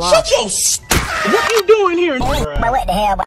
Shut your. What you doing here? Oh, but what the hell?